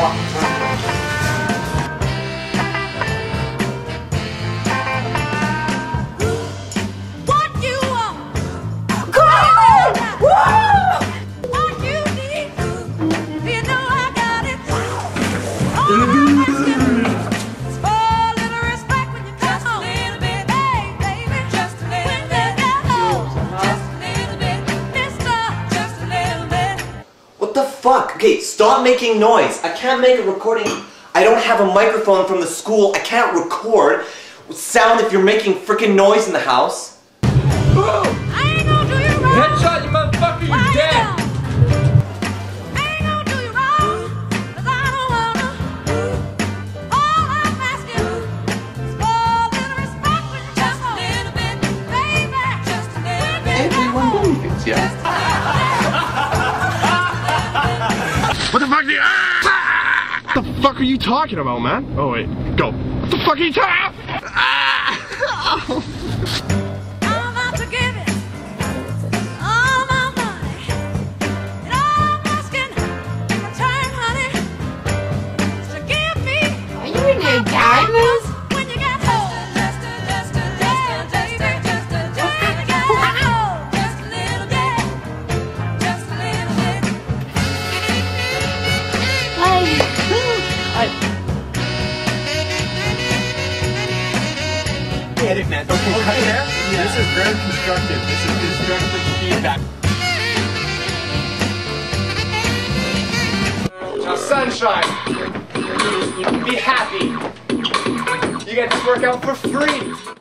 What fuck? Okay, stop making noise. I can't make a recording. I don't have a microphone from the school. I can't record sound if you're making freaking noise in the house. I ain't gonna do you wrong. Headshot, you motherfucker, you're dead! not? I ain't gonna do you wrong, 'cause I don't wanna. All I'm asking is for a little respect when you just a little bit, baby, just a little bit. Everyone believes, yeah. What the fuck? do you- Ah! What the fuck are you talking about, man? Oh wait, go. What the fuck are you talking? Ah! Okay, out. This is very constructive. This is constructive feedback. Now, sunshine. Be happy. You get this workout for free.